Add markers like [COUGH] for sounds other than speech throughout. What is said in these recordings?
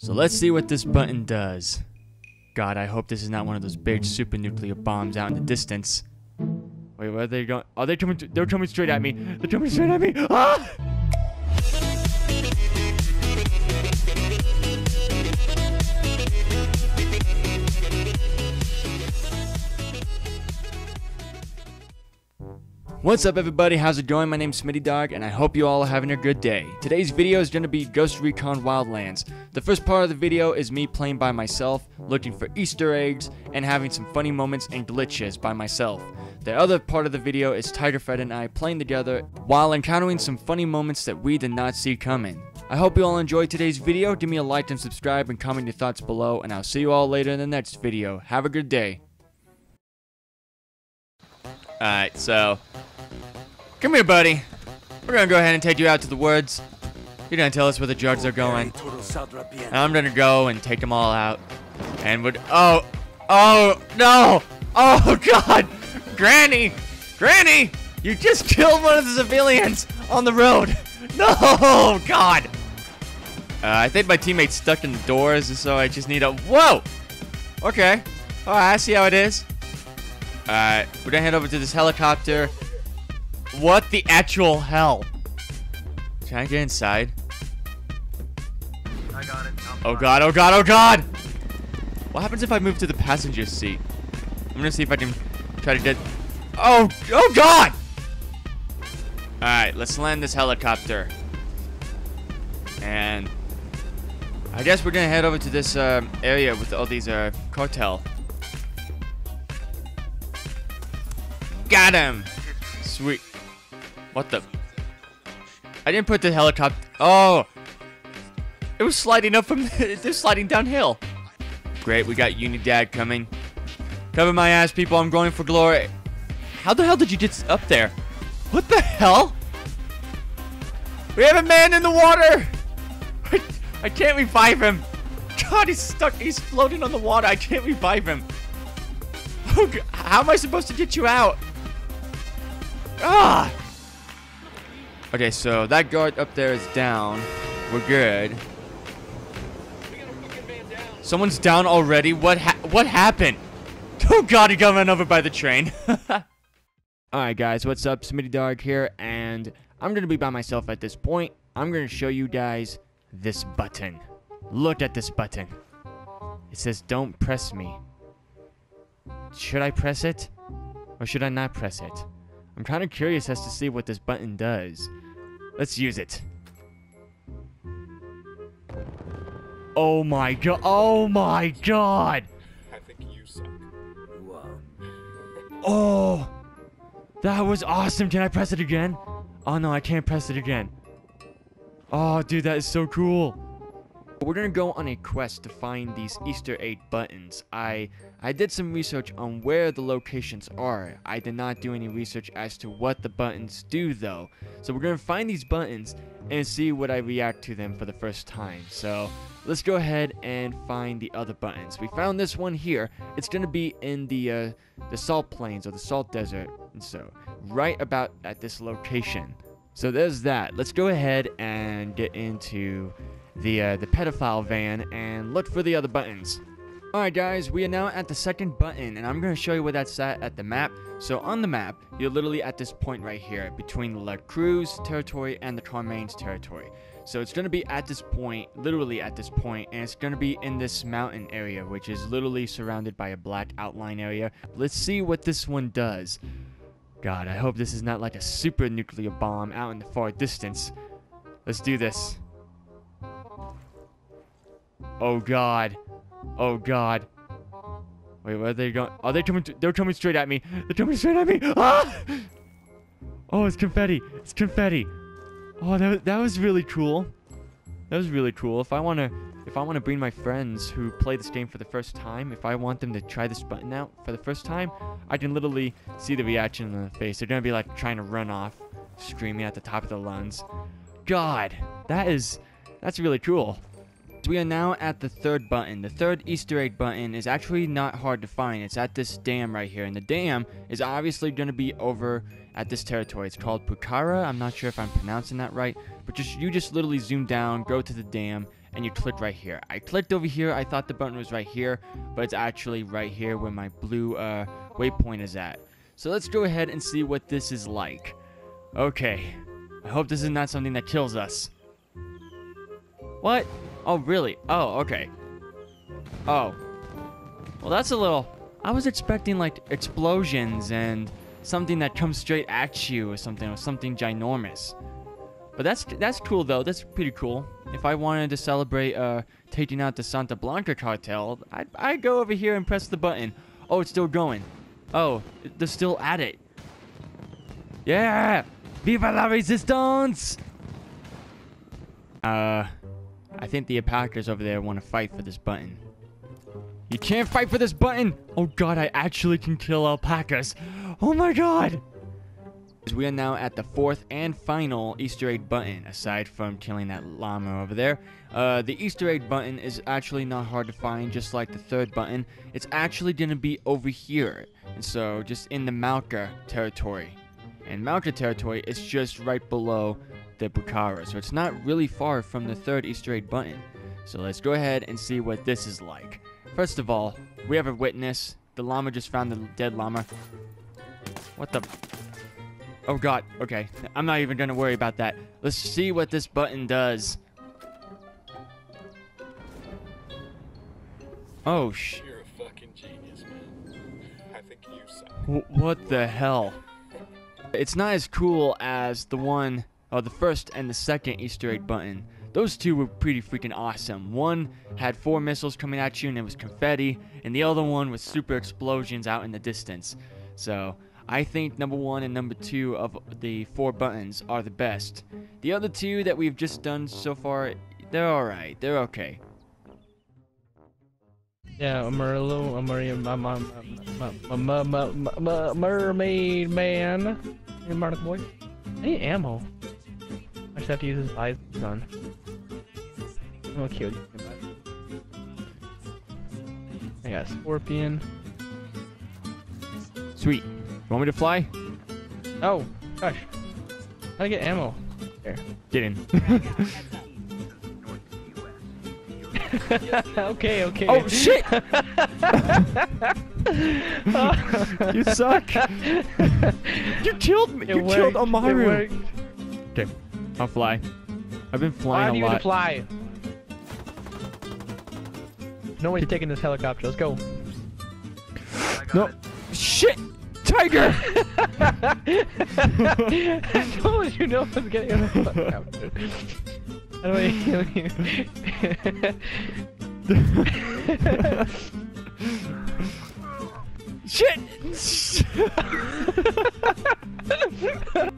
So let's see what this button does. God, I hope this is not one of those big super nuclear bombs out in the distance. Wait, where are they going? Oh, they're coming. They're coming straight at me. They're coming straight at me. Ah! What's up everybody, how's it going? My name's Smitty Dog and I hope you all are having a good day. Today's video is going to be Ghost Recon Wildlands. The first part of the video is me playing by myself, looking for easter eggs, and having some funny moments and glitches by myself. The other part of the video is Tiger Fred and I playing together while encountering some funny moments that we did not see coming. I hope you all enjoyed today's video, give me a like and subscribe and comment your thoughts below and I'll see you all later in the next video. Have a good day. Alright, so Come here, buddy. We're gonna go ahead and take you out to the woods. You're gonna tell us where the drugs are going. And I'm gonna go and take them all out. And would oh oh no oh [LAUGHS] god Granny Granny you just killed one of the civilians on the road. [LAUGHS] No god. Uh, I think my teammate's stuck in the doors, so I just need a whoa. Okay. All right, I see how it is. All right, we're gonna head over to this helicopter. What the actual hell? Can I get inside? I got it. I'm Oh fine. god, oh god, oh god! What happens if I move to the passenger seat? I'm gonna see if I can try to get... Oh, oh god! Alright, let's land this helicopter. And... I guess we're gonna head over to this um, area with all these uh, cartel. Got him! Sweet. What the? I didn't put the helicopter. Oh! It was sliding up from. [LAUGHS] They're sliding downhill. Great, we got Unidad coming. Cover my ass, people. I'm going for glory. How the hell did you get up there? What the hell? We have a man in the water! [LAUGHS] I can't revive him. God, he's stuck. He's floating on the water. I can't revive him. Oh, [LAUGHS] g- how am I supposed to get you out? Ah! Okay, so that guard up there is down. We're good. Someone's down already. What ha what happened? [LAUGHS] Oh god, he got run over by the train. [LAUGHS] Alright guys, what's up? Smitty Dog here, and I'm gonna be by myself at this point. I'm gonna show you guys this button. Look at this button. It says don't press me. Should I press it? Or should I not press it? I'm kind of curious as to see what this button does. Let's use it. Oh my god. Oh my god. I think you suck. Oh. That was awesome. Can I press it again? Oh no, I can't press it again. Oh, dude, that is so cool. We're gonna go on a quest to find these Easter egg buttons. I I did some research on where the locations are. I did not do any research as to what the buttons do though. So we're gonna find these buttons and see what I react to them for the first time. So let's go ahead and find the other buttons. We found this one here. It's gonna be in the uh, the salt plains or the salt desert. And so right about at this location. So there's that. Let's go ahead and get into the uh, the pedophile van and look for the other buttons. Alright guys, we are now at the second button and I'm going to show you where that's at at the map. So on the map, you're literally at this point right here between the La Cruz territory and the Caimanes territory. So it's going to be at this point, literally at this point, and it's going to be in this mountain area, which is literally surrounded by a black outline area. Let's see what this one does. God, I hope this is not like a super nuclear bomb out in the far distance. Let's do this. Oh god. Oh god. Wait, where are they going? Are they coming? they're coming straight at me. They're coming straight at me. Ah! Oh, it's confetti. It's confetti. Oh, that that was really cool. That was really cool. If I wanna, if I wanna bring my friends who play this game for the first time, if I want them to try this button out for the first time, I can literally see the reaction on their face. They're gonna be like trying to run off, screaming at the top of their lungs. God, that is, that's really cool. We are now at the third button. The third Easter egg button is actually not hard to find. It's at this dam right here. And the dam is obviously going to be over at this territory. It's called Pucara. I'm not sure if I'm pronouncing that right. But just you just literally zoom down, go to the dam, and you click right here. I clicked over here. I thought the button was right here, but it's actually right here where my blue uh, waypoint is at. So let's go ahead and see what this is like. Okay. I hope this is not something that kills us. What? Oh, really? Oh, okay. Oh. Well, that's a little... I was expecting, like, explosions and something that comes straight at you or something, or something ginormous. But that's that's cool, though. That's pretty cool. If I wanted to celebrate uh, taking out the Santa Blanca cartel, I'd, I'd go over here and press the button. Oh, it's still going. Oh, they're still at it. Yeah! Viva la resistance! Uh, I think the attackers over there want to fight for this button. You can't fight for this button! Oh god, I actually can kill alpacas. Oh my god! We are now at the fourth and final Easter egg button, aside from killing that llama over there. Uh, the Easter egg button is actually not hard to find, just like the third button. It's actually going to be over here, and so just in the Malca territory. And Malca territory is just right below the Bukhara, so it's not really far from the third Easter egg button. So let's go ahead and see what this is like. First of all, we have a witness. The llama just found the dead llama. What the... Oh god, okay. I'm not even gonna worry about that. Let's see what this button does. Oh sh... You're a fucking genius, man. I think you suck. W what the hell? It's not as cool as the one, oh, the first and the second Easter egg button. Those two were pretty freaking awesome. One had four missiles coming at you and it was confetti, and the other one was super explosions out in the distance. So, I think number one and number two of the four buttons are the best. The other two that we've just done so far, they're alright. They're okay. Yeah, a merlot, a mer mermaid man. Mark boy. I ammo. I just have to use his eyes gun. Oh, cute. I got scorpion. Sweet. Want me to fly? Oh, gosh. How do I get ammo? There. Get in. [LAUGHS] okay, okay. oh shit! [LAUGHS] you suck. [LAUGHS] you killed me. It you worked. killed Amaru. Okay, I'll fly. I've been Why flying do a you lot. fly? No one's taking this helicopter. Let's go. No. Shit! Tiger! [LAUGHS] [LAUGHS] I told you no one's getting in the helicopter. How do I heal you? Shit!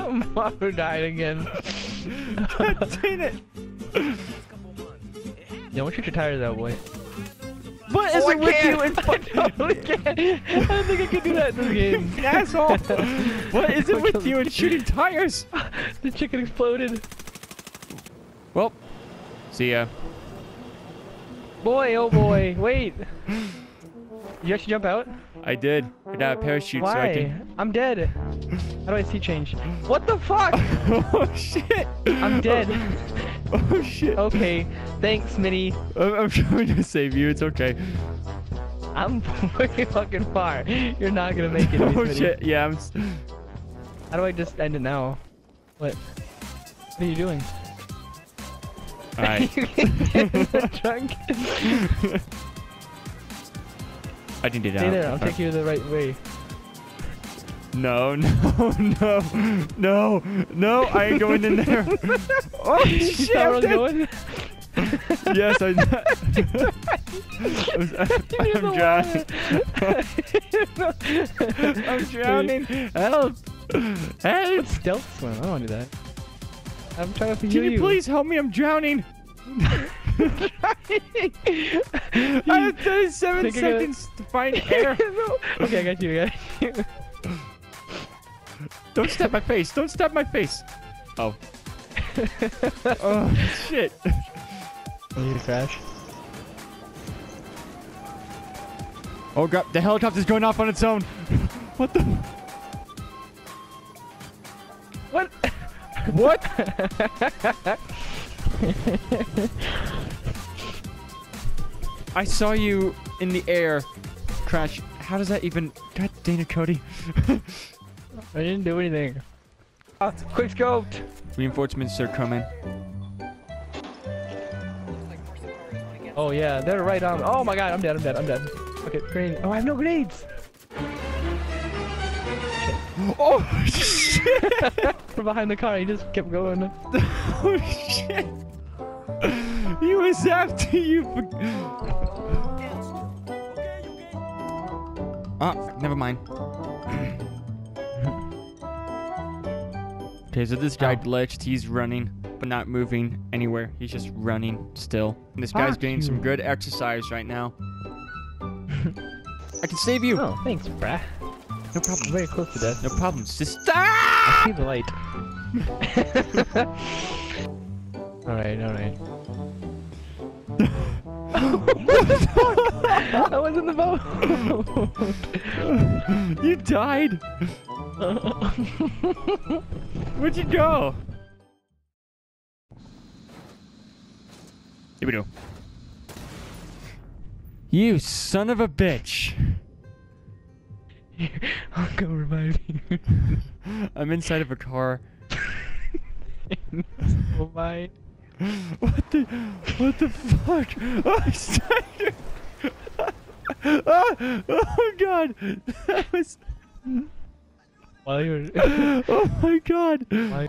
[LAUGHS] Maru died again. God dang it! Yeah, don't shoot your tires out, boy. What is Oh, I it with can't. you and [LAUGHS] I totally. I don't think I can do that in this game. [LAUGHS] asshole? What is it with you and [LAUGHS] shooting tires? the chicken exploded. Well, see ya. Boy, oh boy, wait. You actually jump out? I did. I got a parachute so I Why? can. I'm dead. How do I see change? What the fuck? [LAUGHS] oh shit! I'm dead. [LAUGHS] Oh shit! Okay, thanks, Minnie. I'm, I'm trying to save you. It's okay. I'm [LAUGHS] way fucking far. You're not gonna make it. Oh shit! Yeah, I'm. How do I just end it now? What? What are you doing? Alright. you can get in the trunk. I can get out. Stay there. I'll take you the right way. No, [LAUGHS] no, no, no, no! I ain't going in there. [LAUGHS] oh shit! where I I'm was dead. going? Yes, I. [LAUGHS] I'm drowning. I'm drowning. Help! Help! Stealth swim? I don't want to do that. I'm trying to Can you you. please help me? I'm drowning. I have 37 Think you're gonna- seconds to find air. Okay, I got you. I got you. Don't stab my face. Don't stab my face. Oh. [LAUGHS] oh shit. I need to crash. Oh god, the helicopter's going off on its own. [LAUGHS] what the? What? [LAUGHS] What? I saw you in the air crash. How does that even? God dang it, Cody. I didn't do anything. Ah, quick scoped. Reinforcements are coming. Oh yeah, they're right on. Oh my god, I'm dead. I'm dead. I'm dead. Okay, grenade. Oh, I have no grenades. Oh [LAUGHS] shit! [LAUGHS] From behind the car, he just kept going. [LAUGHS] oh shit! He was after you. For... Oh, never mind. Okay, so this guy glitched. He's running, but not moving anywhere. He's just running still. And this guy's Fuck getting some good exercise right now. I can save you. Oh, thanks, bruh. No I'm problem. very close to death. No problem. sister. I see the light. [LAUGHS] alright, alright. what the fuck? [LAUGHS] I was in the boat. you died. [LAUGHS] Where'd you go? Here we go. You son of a bitch. I'll go revive you. [LAUGHS] I'm inside of a car. [LAUGHS] oh my. What the? What the fuck? [LAUGHS] Oh, Steiner! oh, oh god! That was. While you're. [LAUGHS] Oh my god! Why-